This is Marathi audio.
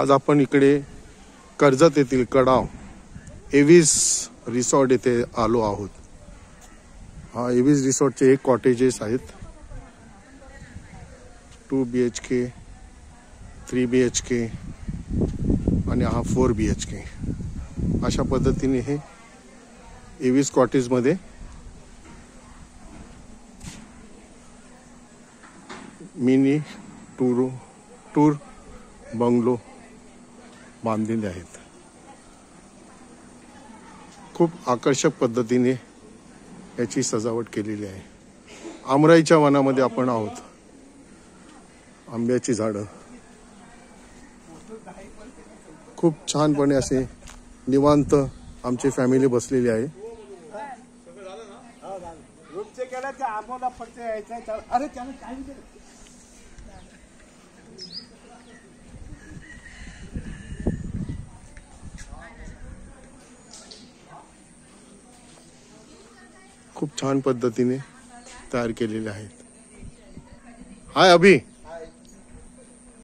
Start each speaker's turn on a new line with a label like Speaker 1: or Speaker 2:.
Speaker 1: आज आपण इकडे कर्जत येथील कडाव एव्हिस रिसॉर्ट येथे आलो आहोत. हा एव्हिस रिसॉर्टचे एक कॉटेजेस आहेत. Two B H K three B H K आणि हा फोर बी एच के अशा पद्धतीने हे एव्हिस कॉटेजमध्ये मिनी टूर टूर बंगलो बांधलेले आहेत. खूप आकर्षक पद्धतीने याची सजावट केलेली आहे. आमराईच्या वनामध्ये आपण आहोत. आंब्याची झाडं. खूप छानपणे असे निवांत आमची फॅमिली बसलेली आहे.
Speaker 2: अरे
Speaker 1: खूप छान पद्धतीने तयार केलेले आहेत. हाय अभि.